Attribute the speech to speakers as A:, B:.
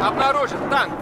A: Обнаружен танк.